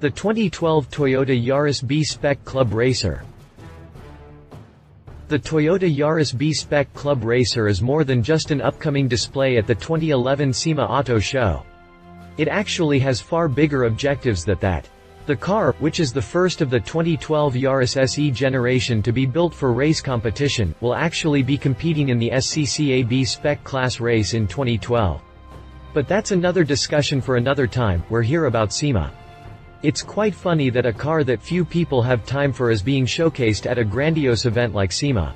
The 2012 Toyota Yaris B-Spec Club Racer. The Toyota Yaris B-Spec Club Racer is more than just an upcoming display at the 2011 SEMA Auto Show. It actually has far bigger objectives than that. The car, which is the first of the 2012 Yaris SE generation to be built for race competition, will actually be competing in the SCCA B-Spec class race in 2012. But that's another discussion for another time, we're here about SEMA. It's quite funny that a car that few people have time for is being showcased at a grandiose event like SEMA.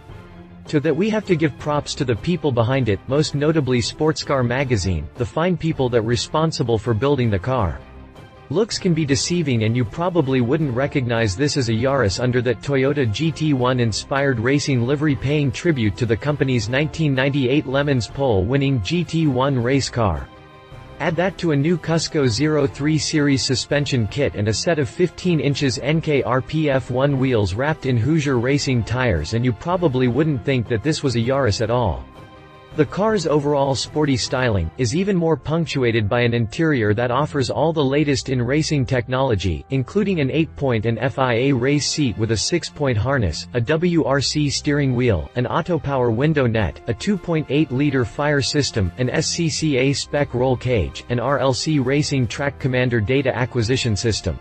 To that we have to give props to the people behind it, most notably Sportscar magazine, the fine people that responsible for building the car. Looks can be deceiving and you probably wouldn't recognize this as a Yaris under that Toyota GT1 inspired racing livery paying tribute to the company's 1998 Le Mans pole winning GT1 race car. Add that to a new Cusco 03 series suspension kit and a set of 15 inches Enkei RPF1 wheels wrapped in Hoosier racing tires and you probably wouldn't think that this was a Yaris at all. The car's overall sporty styling, is even more punctuated by an interior that offers all the latest in racing technology, including an 8-point and FIA race seat with a 6-point harness, a WRC steering wheel, an Autopower window net, a 2.8-liter fire system, an SCCA spec roll cage, and RLC Racing Track Commander data acquisition system.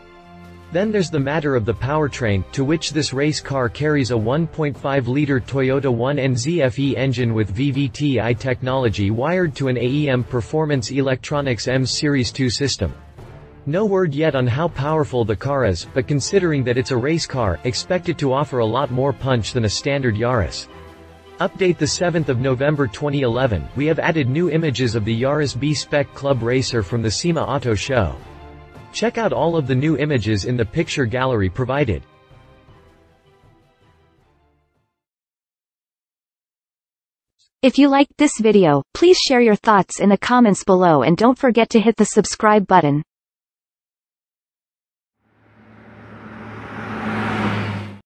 Then there's the matter of the powertrain, to which this race car carries a 1.5-liter Toyota 1NZFE engine with VVT-i technology wired to an AEM Performance Electronics M Series 2 system. No word yet on how powerful the car is, but considering that it's a race car, expect it to offer a lot more punch than a standard Yaris. Update the 7th of November 2011, we have added new images of the Yaris B-Spec Club Racer from the SEMA Auto Show. Check out all of the new images in the picture gallery provided. If you liked this video, please share your thoughts in the comments below and don't forget to hit the subscribe button.